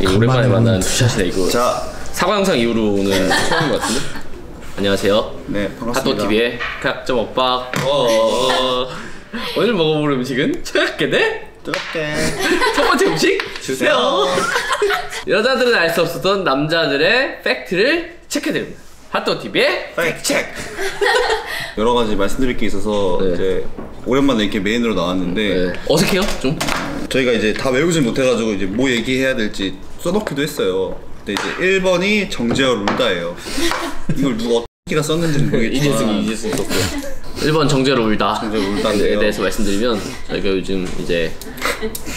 이 오랜만에 만난 투샷이네 이거 자, 사과 영상 이후로는 처음인 것 같은데 안녕하세요 네 반갑습니다. 핫도TV의 각점 먹박 어, 오늘 먹어볼 음식은 최악게네 뜨겁게. 첫 번째 음식 주세요 여자들은 알 수 없었던 남자들의 팩트를 체크해드립니다 핫도TV의 팩 체크. 여러 가지 말씀드릴 게 있어서 네. 이제 오랜만에 이렇게 메인으로 나왔는데 네. 어색해요 좀? 저희가 이제 다 외우진 못해가지고 이제 뭐 얘기해야 될지 써놓기도 했어요. 근데 이제 1번이 정재열 울다예요. 이걸 누가 어떻게가 썼는지는 모르겠지만 이재승이 이재승 썼고요 1번 정제로 울다 정제로 울다인데요. 에 대해서 말씀드리면 저희가 요즘 이제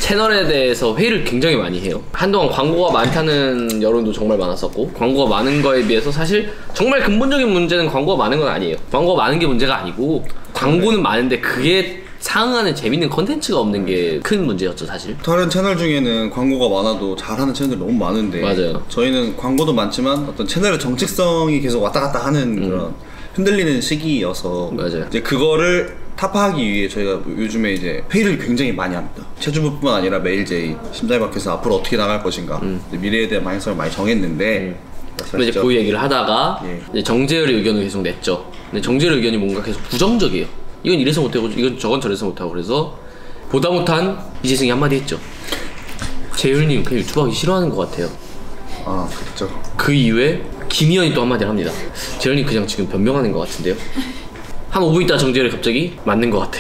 채널에 대해서 회의를 굉장히 많이 해요 한동안 광고가 많다는 여론도 정말 많았었고 광고가 많은 거에 비해서 사실 정말 근본적인 문제는 광고가 많은 건 아니에요 광고가 많은 게 문제가 아니고 광고는 많은데 그게 상응하는 재밌는 컨텐츠가 없는 게 큰 문제였죠 사실 다른 채널 중에는 광고가 많아도 잘하는 채널이 너무 많은데 맞아요. 저희는 광고도 많지만 어떤 채널의 정직성이 계속 왔다 갔다 하는 그런 흔들리는 시기여서 음. 맞아요. 이제 그거를 타파하기 위해 저희가 요즘에 이제 회의를 굉장히 많이 합니다. 체주부뿐만 아니라 매일 제이 심장이 박혀서 앞으로 어떻게 나갈 것인가 이제 미래에 대한 방향성을 많이 정했는데 음. 근데 이제. 그 얘기를 하다가 예. 정재열의 의견을 계속 냈죠. 근데 정재열의 의견이 뭔가 계속 부정적이에요. 이건 이래서 못하고 이건 저건 저래서 못하고 그래서 보다 못한 이재승이 한마디 했죠. 재열님 그냥 유튜브 하기 싫어하는 것 같아요. 아 그렇죠. 그 이후에 김희연이 또 한마디를 합니다. 재열님 그냥 지금 변명하는 것 같은데요. 한 5분 있다 정재열이 갑자기 맞는 것 같아.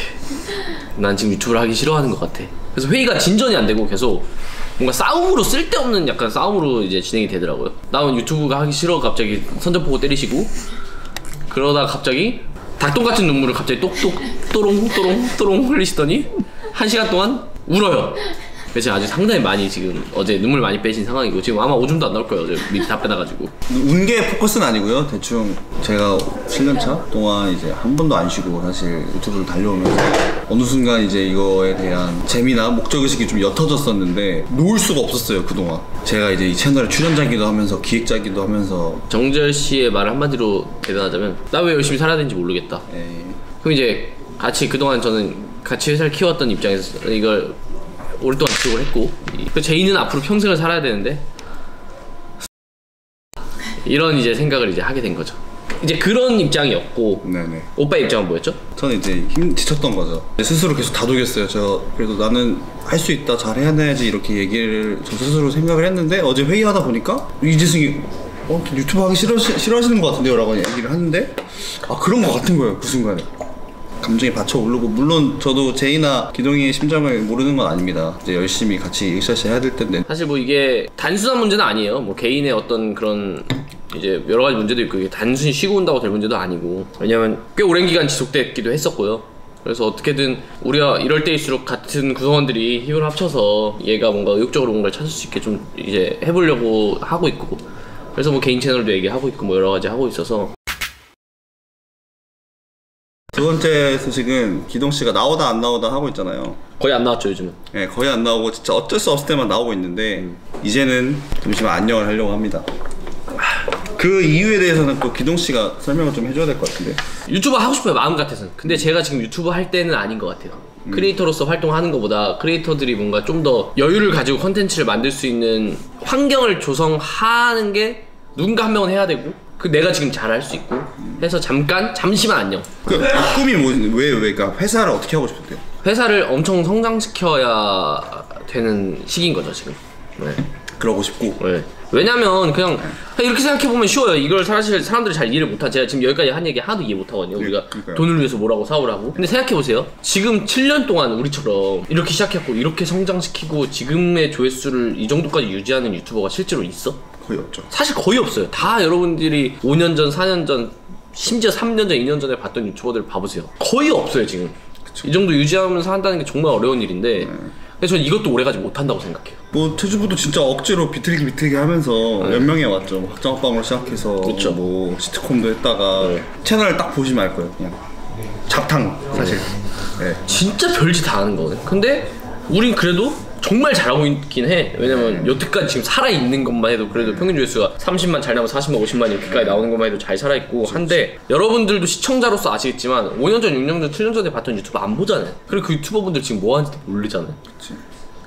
난 지금 유튜브를 하기 싫어하는 것 같아. 그래서 회의가 진전이 안 되고 계속 뭔가 싸움으로 쓸데없는 약간 싸움으로 이제 진행이 되더라고요. 나는 유튜브가 하기 싫어 갑자기 선전포고 때리시고 그러다 갑자기 닭똥 같은 눈물을 갑자기 똑똑 또롱 또롱 또롱 흘리시더니 한 시간 동안 울어요. 그래서 아주 상당히 많이 지금 어제 눈물 많이 빼신 상황이고 지금 아마 오줌도 안 나올 거예요. 어제 미리 다 빼놔가지고. 운 게 포커스는 아니고요. 대충 제가 7년차 동안 이제 한 번도 안 쉬고 사실 유튜브를 달려오면서 어느 순간 이제 이거에 대한 재미나 목적의식이 좀 옅어졌었는데 놓을 수가 없었어요 그동안. 제가 이제 이 채널의 출연자기도 하면서 기획자기도 하면서 정절 씨의 말을 한마디로 대변하자면 나 왜 열심히 살아야 되는지 모르겠다. 에, 그럼 이제 같이 그동안 저는 같이 회사를 키웠던 입장에서 이걸 오랫동안 지속을 했고 그 제이는 앞으로 평생을 살아야 되는데 이런 이제 생각을 이제 하게 된 거죠. 이제 그런 입장이었고 네네. 오빠 입장은 뭐였죠? 저는 이제 힘 지쳤던 거죠. 스스로 계속 다독였어요. 저 그래도 나는 할 수 있다, 잘 해야지 이렇게 얘기를 저 스스로 생각을 했는데 어제 회의하다 보니까 이재승이 어 유튜브 하기 싫어 싫어하시는 것 같은데요 라고 얘기를 하는데 아 그런 것 같은 거예요 그 순간에. 감정이 받쳐 오르고 물론 저도 제이나 기동이의 심정을 모르는 건 아닙니다. 이제 열심히 같이 으쌰으쌰 해야 될 텐데 사실 뭐 이게 단순한 문제는 아니에요. 뭐 개인의 어떤 그런 이제 여러 가지 문제도 있고 이게 단순히 쉬고 온다고 될 문제도 아니고 왜냐면 꽤 오랜 기간 지속됐기도 했었고요. 그래서 어떻게든 우리가 이럴 때일수록 같은 구성원들이 힘을 합쳐서 얘가 뭔가 의욕적으로 뭔가를 찾을 수 있게 좀 이제 해보려고 하고 있고 그래서 뭐 개인 채널도 얘기하고 있고 뭐 여러 가지 하고 있어서 두 번째 소식은 기동 씨가 나오다 안 나오다 하고 있잖아요. 거의 안 나왔죠 요즘은. 예, 거의 안 나오고 진짜 어쩔 수 없을 때만 나오고 있는데 이제는 잠시만 안녕을 하려고 합니다. 그 이유에 대해서는 또 기동 씨가 설명을 좀 해줘야 될 것 같은데. 유튜버 하고 싶어요 마음 같아서는 근데 제가 지금 유튜브 할 때는 아닌 것 같아요 크리에이터로서 활동하는 것보다 크리에이터들이 뭔가 좀 더 여유를 가지고 컨텐츠를 만들 수 있는 환경을 조성하는 게 누군가 한 명은 해야 되고 그 내가 지금 잘할 수 있고 해서 잠깐 잠시만 안녕 그 꿈이 뭐, 왜, 왜, 그러니까 회사를 어떻게 하고 싶은데요? 회사를 엄청 성장시켜야 되는 시기인 거죠 지금 네. 그러고 싶고. 네. 왜냐면 그냥 이렇게 생각해 보면 쉬워요. 이걸 사실 사람들이 잘 이해를 못하. 제가 지금 여기까지 한 얘기 하나도 이해 못하거든요. 네, 우리가 그러니까요. 돈을 위해서 뭐라고 사오라고. 근데 생각해 보세요. 지금 7년 동안 우리처럼 이렇게 시작했고 이렇게 성장시키고 지금의 조회수를 이 정도까지 유지하는 유튜버가 실제로 있어? 거의 없죠. 사실 거의 없어요. 다 여러분들이 5년 전, 4년 전, 심지어 3년 전, 2년 전에 봤던 유튜버들 봐보세요. 거의 없어요 지금. 이 정도 유지하면서 한다는 게 정말 어려운 일인데. 그래서 저는 이것도 오래가지 못한다고 생각해요. 뭐, 체주부도 진짜 억지로 비틀기 비틀기 하면서 몇 명에 왔죠. 뭐 확장빵으로 시작해서. 네. 그쵸. 뭐, 시트콤도 했다가. 네. 채널을 딱 보시면 알 거예요. 그냥. 잡탕, 사실. 네. 진짜 별짓 다 하는 거거든. 근데 우린 그래도 정말 잘하고 있긴 해. 왜냐면 여태까지 지금 살아있는 것만 해도 그래도 평균 조회수가 30만 잘 나오면 40만, 50만 이렇게까지 나오는 것만 해도 잘 살아있고 한데 여러분들도 시청자로서 아시겠지만 5년 전, 6년 전, 7년 전에 봤던 유튜브 안 보잖아요. 그리고 그 유튜버분들 지금 뭐 하는지도 모르잖아요. 그치.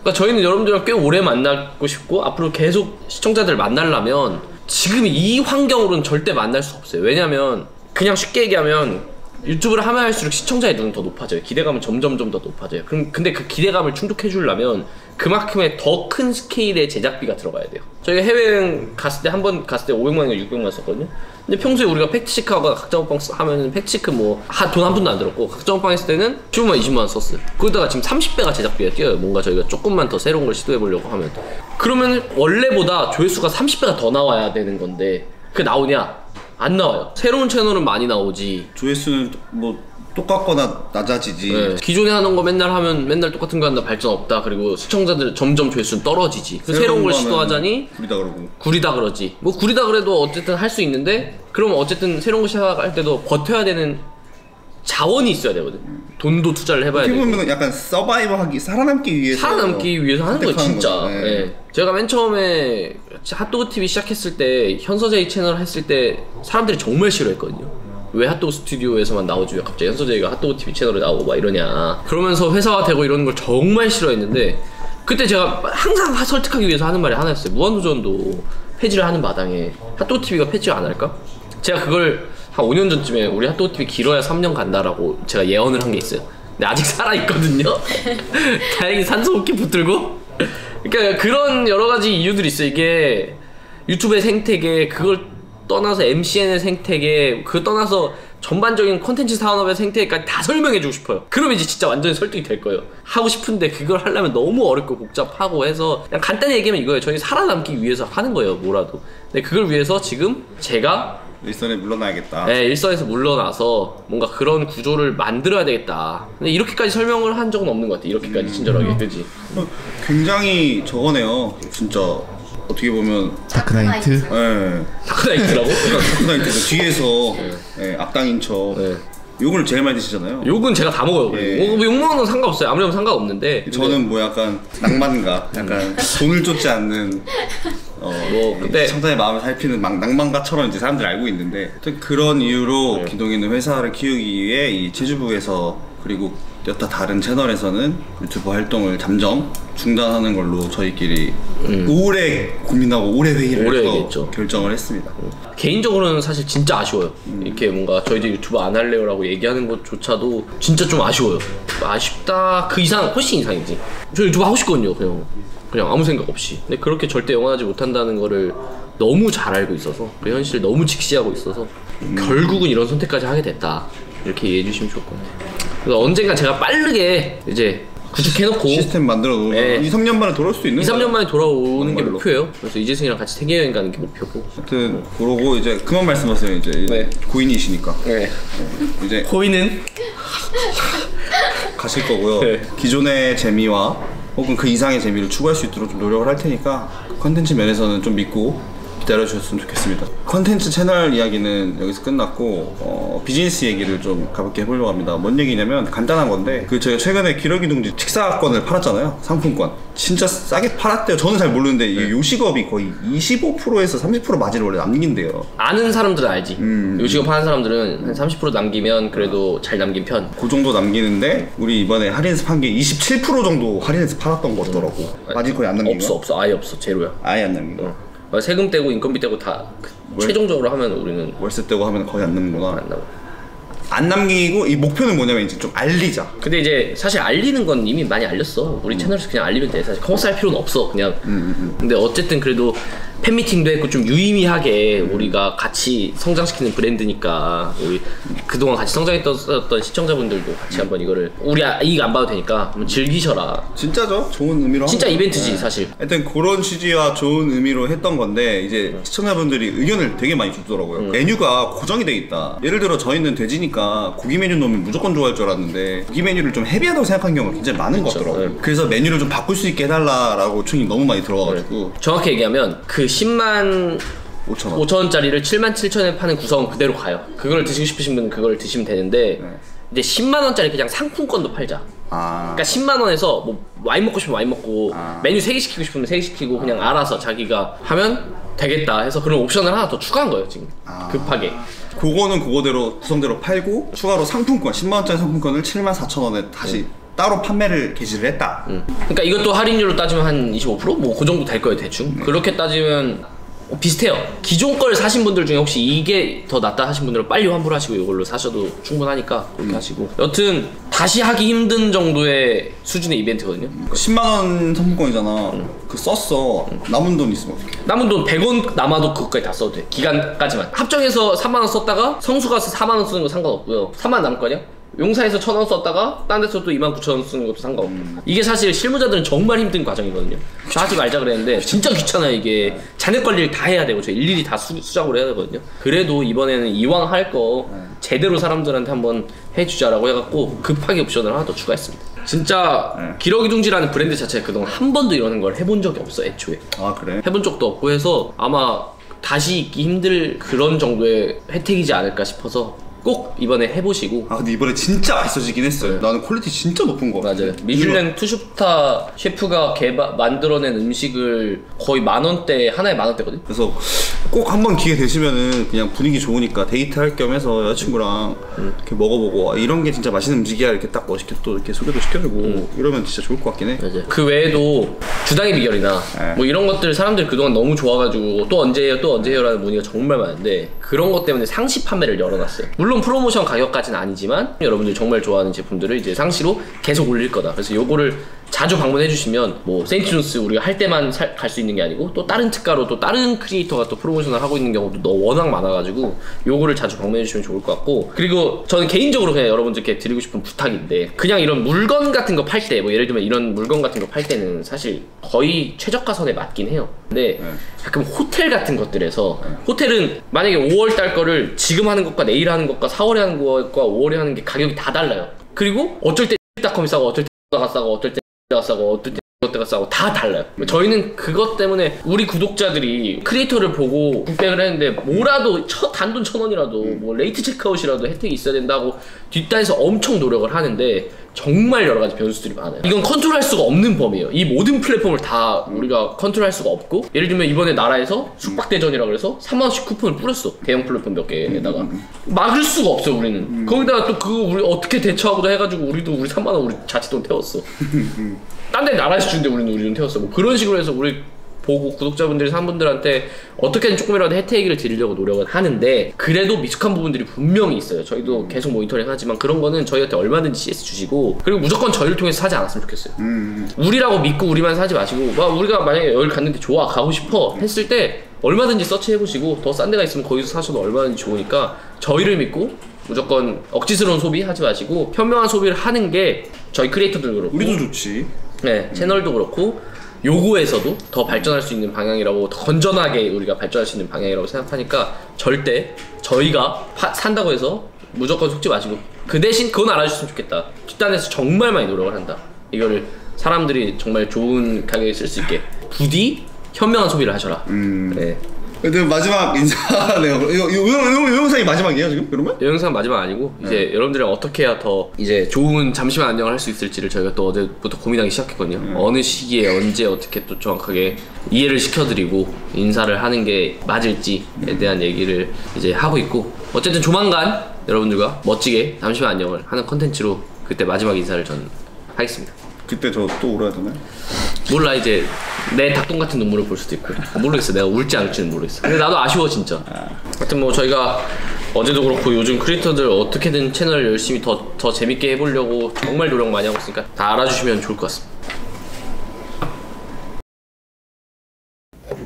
그러니까 저희는 여러분들과 꽤 오래 만나고 싶고 앞으로 계속 시청자들 만나려면 지금 이 환경으로는 절대 만날 수 없어요. 왜냐면 그냥 쉽게 얘기하면 유튜브를 하면 할수록 시청자의 눈은 더 높아져요. 기대감은 점점 점 더 높아져요. 그럼 근데 그 기대감을 충족해 주려면 그만큼의 더 큰 스케일의 제작비가 들어가야 돼요. 저희가 해외여행 갔을 때 한 번 갔을 때 500만 원인가 600만 원 썼거든요. 근데 평소에 우리가 팩트체크하거나 각자 먹방 쓰- 하면 팩트체크 뭐돈한 푼도 안 들었고 각자 먹방 했을 때는 15만 원, 20만 원 썼어요. 거기다가 지금 30배가 제작비가 뛰어요. 뭔가 저희가 조금만 더 새로운 걸 시도해 보려고 하면 그러면 원래보다 조회수가 30배가 더 나와야 되는 건데 그게 나오냐? 안 나와요. 새로운 채널은 많이 나오지. 조회수는 뭐 똑같거나 낮아지지. 네. 기존에 하는 거 맨날 하면 맨날 똑같은 거 한다 발전 없다. 그리고 시청자들 점점 조회수는 떨어지지. 그 새로운 걸 거는 시도하자니 구리다 그러고. 구리다 그러지. 뭐 구리다 그래도 어쨌든 할 수 있는데 그러면 어쨌든 새로운 거 시작할 때도 버텨야 되는 자원이 있어야 되거든. 돈도 투자를 해봐야 되고. 보면 약간 서바이벌하기 살아남기 위해서 살아남기 위해서 하는 선택하는 진짜. 네. 예. 제가 맨 처음에 핫도그 TV 시작했을 때 현서제이 채널 했을 때 사람들이 정말 싫어했거든요. 왜 핫도그 스튜디오에서만 나오지 왜 갑자기 현서제이가 핫도그 TV 채널에 나오고 막 이러냐. 그러면서 회사화되고 이러는 걸 정말 싫어했는데 그때 제가 항상 설득하기 위해서 하는 말이 하나였어요. 무한도전도 폐지를 하는 마당에 핫도그 TV가 폐지 안 할까? 제가 그걸 한 5년 전쯤에 우리 핫도그 TV 길어야 3년 간다라고 제가 예언을 한 게 있어요. 근데 아직 살아 있거든요. 다행히 산소 호흡기 붙들고. 그러니까 그런 여러 가지 이유들이 있어. 요 이게 유튜브의 생태계 그걸 떠나서 MCN의 생태계 그 떠나서 전반적인 콘텐츠 산업의 생태계까지 다 설명해주고 싶어요. 그러면 이제 진짜 완전히 설득이 될 거예요. 하고 싶은데 그걸 하려면 너무 어렵고 복잡하고 해서 그냥 간단히 얘기하면 이거예요. 저희 살아남기 위해서 하는 거예요. 뭐라도. 근데 그걸 위해서 지금 제가 일선에 물러나야겠다. 네, 일선에서 물러나서 뭔가 그런 구조를 만들어야 되겠다. 근데 이렇게까지 설명을 한 적은 없는 것 같아. 이렇게까지 친절하게, 그지? 어, 굉장히 저거네요. 진짜 어떻게 보면 다크나이트 예. 다크나이트라고? 다크나이트 뒤에서 예, 악당인 척 네. 욕을 제일 많이 드시잖아요. 욕은 제가 다 먹어요. 예. 그리고. 뭐 욕먹는 건 상관없어요. 아무래도 상관없는데. 근데 저는 뭐 약간 낭만가, 약간 돈을 쫓지 않는 어, 뭐, 근데- 청자의 마음을 살피는 막 낭만가처럼 이제 사람들이 알고 있는데 그런 이유로 네. 기동이는 회사를 키우기 위해 이 제주부에서 그리고 여타 다른 채널에서는 유튜브 활동을 잠정 중단하는 걸로 저희끼리 오래 고민하고 오래 회의를 음. 오래 해서. 결정을 했습니다. 개인적으로는 사실 진짜 아쉬워요. 이렇게 뭔가 저 이제 유튜브 안 할래요라고 얘기하는 것조차도 진짜 좀 아쉬워요. 아쉽다 그 이상 훨씬 이상이지. 저 유튜브 하고 싶거든요. 그냥 그냥 아무 생각 없이. 근데 그렇게 절대 영원하지 못한다는 거를 너무 잘 알고 있어서 그 현실을 너무 직시하고 있어서 결국은 이런 선택까지 하게 됐다. 이렇게 이해해 주시면 좋을 것 같아요. 그래서 언젠가 제가 빠르게 이제 구축해놓고 시스템 만들어 놓으면 네. 2, 3년 만에 돌아올 수도 있는 2, 3년 만에 돌아오는 게 정말로. 목표예요. 그래서 이재승이랑 같이 세계 여행 가는 게 목표고. 하여튼 그러고 이제 그만 말씀하세요 이제 네. 고인이시니까 네. 이제 호이는 가실 거고요. 네. 기존의 재미와 혹은 그 이상의 재미를 추구할 수 있도록 좀 노력을 할 테니까 컨텐츠 면에서는 좀 믿고 기다려 주셨으면 좋겠습니다. 컨텐츠 채널 이야기는 여기서 끝났고 어, 비즈니스 얘기를 좀 가볍게 해보려고 합니다. 뭔 얘기냐면 간단한 건데 그 저희가 최근에 기러기 둥지 식사권을 팔았잖아요. 상품권. 진짜 싸게 팔았대요. 저는 잘 모르는데 이 요식업이 거의 25%에서 30% 마진을 원래 남긴대요. 아는 사람들은 알지. 음. 요식업 하는 사람들은 한 30% 남기면 그래도 잘 남긴 편. 그 정도 남기는데 우리 이번에 할인해서 판 게 27% 정도 할인해서 팔았던 거더라고. 마진 거의 안 남긴 없어 거? 없어 아예 없어 제로야. 아예 안 남긴 거. 어, 세금 떼고 인건비 떼고 다 그, 왜? 최종적으로 하면 우리는 월세 떼고 하면 거의 안 남는구나. 안 나고. 안 남기고 이 목표는 뭐냐면 이제 좀 알리자. 근데 이제 사실 알리는 건 이미 많이 알렸어. 우리 채널에서 그냥 알리면 돼. 사실 커머스 할 필요는 없어. 그냥. 근데 어쨌든 그래도 팬미팅도 했고 좀 유의미하게 우리가 같이 성장시키는 브랜드니까 우리 그동안 같이 성장했던 시청자분들도 같이 한번 이거를 우리 아- 이익 안 봐도 되니까 한번 즐기셔라. 진짜죠? 좋은 의미로. 진짜. 이벤트지 네. 사실. 하여튼 그런 취지와 좋은 의미로 했던 건데 이제 네. 시청자분들이 의견을 되게 많이 주더라고요. 음. 메뉴가 고정이 돼 있다. 예를 들어 저희는 돼지니까 고기 메뉴 넣으면 무조건 좋아할 줄 알았는데 고기 메뉴를 좀 헤비하다고 생각한 경우가 굉장히 많은 것 그렇죠. 같더라고요. 네. 그래서 메뉴를 좀 바꿀 수 있게 해달라라고 요청이 너무 많이 들어와가지고 정확히 얘기하면 그 10만 5천 원. 5천 원짜리를 7만 7천에 파는 구성은 그대로 가요. 그걸 드시고 싶으신 분은 그걸 드시면 되는데 네. 이제 10만 원짜리 그냥 상품권도 팔자. 아. 그러니까 10만 원에서 뭐 와인 먹고 싶으면 와인 먹고 아. 메뉴 3개 시키고 싶으면 3개 시키고 그냥 알아서 자기가 하면 되겠다 해서 그런 옵션을 하나 더 추가한 거예요 지금 아. 급하게 그거는 그거대로 구성대로 팔고 추가로 상품권 10만 원짜리 상품권을 7만 4천 원에 다시 따로 판매를 개시를 했다. 음. 그러니까 이것도 할인율로 따지면 한 25%? 뭐 그 정도 될 거예요 대충 그렇게 따지면 어, 비슷해요 기존 걸 사신 분들 중에 혹시 이게 더 낫다 하신 분들은 빨리 환불하시고 이걸로 사셔도 충분하니까 그렇게 하시고 여튼 다시 하기 힘든 정도의 수준의 이벤트거든요 10만 원 상품권이잖아. 그 썼어. 남은 돈 있으면 어떡해? 남은 돈 100원 남아도 그것까지 다 써도 돼 기간까지만 합정해서 3만 원 썼다가 성수 가서 4만 원 쓰는 거 상관없고요 3만원 남을 거냐? 용사에서 1000원 썼다가 딴 데서 또 29,000원 쓰는 것도 상관없고. 이게 사실 실무자들은 정말 힘든 과정이거든요. 저 하지 말자 그랬는데 진짜 귀찮아요 이게. 잔액 관리를 다 해야 되고 저 일일이 다 수, 수작으로 해야 되거든요. 그래도 이번에는 이왕 할 거 제대로 사람들한테 한번 해주자라고 해갖고 급하게 옵션을 하나 더 추가했습니다. 진짜 네. 기러기둥지라는 브랜드 자체가 그동안 한 번도 이러는 걸 해본 적이 없어 애초에. 아 그래? 해본 적도 없고 해서 아마 다시 있기 힘들 그런 정도의 혜택이지 않을까 싶어서 꼭 이번에 해보시고 아 근데 이번에 진짜 맛있어지긴 했어요. 나는 퀄리티 진짜 높은 거. 같아. 맞아요 미슐랭 two star 셰프가 개발 만들어낸 음식을 거의 만 원대 하나에 만 원대거든 그래서 꼭 한번 기회 되시면은 그냥 분위기 좋으니까 데이트할 겸 해서 여자친구랑 이렇게 먹어보고 아, 이런 게 진짜 맛있는 음식이야 이렇게 딱 멋있게 또 이렇게 소개도 시켜주고 이러면 진짜 좋을 것 같긴 해. 맞아요. 그 외에도 주당의 비결이나 네. 뭐 이런 것들 사람들이 그동안 너무 좋아가지고 또 언제 해요 또 언제 해요라는 문의가 정말 많은데 그런 것 때문에 상시 판매를 열어놨어요 물론 프로모션 가격까지는 아니지만 여러분들이 정말 좋아하는 제품들을 이제 상시로 계속 올릴 거다 그래서 요거를 자주 방문해 주시면 뭐 세인트존스 우리가 할 때만 갈 수 있는 게 아니고 또 다른 특가로 또 다른 크리에이터가 또 프로모션을 하고 있는 경우도 너 워낙 많아가지고 요거를 자주 방문해 주시면 좋을 것 같고 그리고 저는 개인적으로 그냥 여러분들께 드리고 싶은 부탁인데 그냥 이런 물건 같은 거 팔 때 뭐 예를 들면 이런 물건 같은 거 팔 때는 사실 거의 최저가 선에 맞긴 해요. 근데 가끔 호텔 같은 것들에서 호텔은 만약에 5월 달 거를 지금 하는 것과 내일 하는 것과 4월에 하는 것과 5월에 하는 게 가격이 다 달라요. 그리고 어쩔 때 닷컴이 싸고 어쩔 때 가 싸고 어쩔 때 가 싸고 어떨 때 그때가 싸고 다 달라요. 저희는 그것 때문에 우리 구독자들이 크리에이터를 보고 구매를 했는데 뭐라도 첫 단돈 천 원이라도 뭐 late checkout이라도 혜택이 있어야 된다고 뒷단에서 엄청 노력을 하는데 정말 여러 가지 변수들이 많아요. 이건 컨트롤할 수가 없는 범위예요. 이 모든 플랫폼을 다 우리가 컨트롤할 수가 없고 예를 들면 이번에 나라에서 숙박대전이라 그래서 3만 원씩 쿠폰을 뿌렸어. 대형 플랫폼 몇 개에다가 막을 수가 없어요. 우리는 거기다가 또 그거 우리 어떻게 대처하고도 해가지고 우리도 우리 3만 원 우리 자치돈 태웠어. 딴 데 나라에서 주는데 우리는 우리 돈 태웠어. 뭐 그런 식으로 해서 우리 보고 구독자분들이 산 분들한테 어떻게든 조금이라도 혜택을 드리려고 노력은 하는데 그래도 미숙한 부분들이 분명히 있어요. 저희도 계속 모니터링 하지만 그런 거는 저희한테 얼마든지 CS 주시고 그리고 무조건 저희를 통해서 사지 않았으면 좋겠어요. 우리라고 믿고 우리만 사지 마시고 와 우리가 만약에 여기 갔는데 좋아 가고 싶어 했을 때 얼마든지 서치해 보시고 더 싼 데가 있으면 거기서 사셔도 얼마든지 좋으니까 저희를 믿고 무조건 억지스러운 소비 하지 마시고 현명한 소비를 하는 게 저희 크리에이터들 그렇고 우리도 좋지. 네, 채널도 그렇고 요거에서도 더 발전할 수 있는 방향이라고 더 건전하게 우리가 발전할 수 있는 방향이라고 생각하니까 절대 저희가 파- 산다고 해서 무조건 속지 마시고 그 대신 그건 알아주셨으면 좋겠다. 뒷단에서 정말 많이 노력을 한다. 이거를 사람들이 정말 좋은 가격에 쓸 수 있게 부디 현명한 소비를 하셔라. 네. 근데 마지막 인사네요. 이거, 이거, 이거, 이 영상이 마지막이에요 지금? 그러면? 이 영상 마지막 아니고 이제 여러분들이랑 어떻게 해야 더 이제 좋은 잠시만 안녕을 할 수 있을지를 저희가 또 어제부터 고민하기 시작했거든요. 어느 시기에 언제 어떻게 또 정확하게 이해를 시켜드리고 인사를 하는 게 맞을지에 대한 얘기를 이제 하고 있고 어쨌든 조만간 여러분들과 멋지게 잠시만 안녕을 하는 컨텐츠로 그때 마지막 인사를 저는 하겠습니다. 그때 저 또 울어야 되나요? 몰라 이제 내 닭똥 같은 눈물을 볼 수도 있고. 모르겠어. 내가 울지 않을지는 모르겠어. 근데 나도 아쉬워 진짜. 하여튼 뭐 저희가 어제도 그렇고 요즘 크리에이터들 어떻게든 채널 열심히 더, 더 재밌게 해보려고 정말 노력 많이 하고 있으니까 다 알아주시면 좋을 것 같습니다.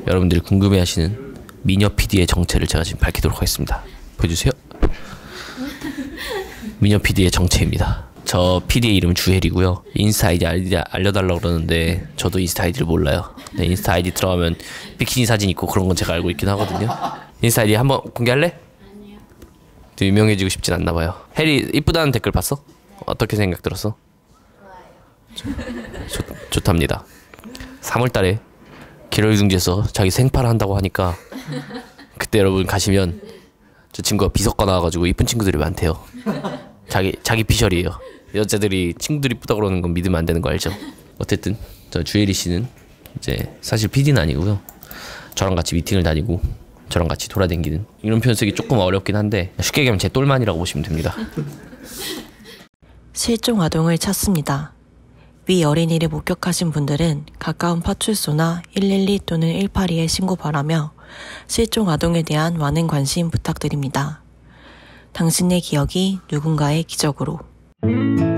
여러분들이 궁금해하시는 미녀 PD의 정체를 제가 지금 밝히도록 하겠습니다. 보여주세요. 미녀 PD의 정체입니다. 저 PD의 이름은 주헬이고요. 인스타 아이디 알려달라고 그러는데 저도 인스타 아이디를 몰라요. 네, 인스타 아이디 들어가면 비키니 사진 있고 그런 건 제가 알고 있긴 하거든요. 인스타 아이디 한번 공개할래? 아니요. 좀 유명해지고 싶진 않나 봐요. 해리 이쁘다는 댓글 봤어? 어떻게 생각 들었어? 좋, 좋답니다. 3월 달에 기러이둥지에서 자기 생파를 한다고 하니까 그때 여러분 가시면 저 친구가 비석과 나와가지고 이쁜 친구들이 많대요. 자기 자기 피셜이에요. 여자들이 친구들이 이쁘다 그러는 건 믿으면 안 되는 거 알죠? 어쨌든 저 주혜리 씨는 이제 사실 PD는 아니고요. 저랑 같이 미팅을 다니고 저랑 같이 돌아다니는 이런 표현 쓰기 조금 어렵긴 한데 쉽게 얘기하면 제 똘만이라고 보시면 됩니다. 실종 아동을 찾습니다. 위 어린이를 목격하신 분들은 가까운 파출소나 112 또는 182에 신고 바라며 실종 아동에 대한 많은 관심 부탁드립니다. 당신의 기억이 누군가의 기적으로. Thank you.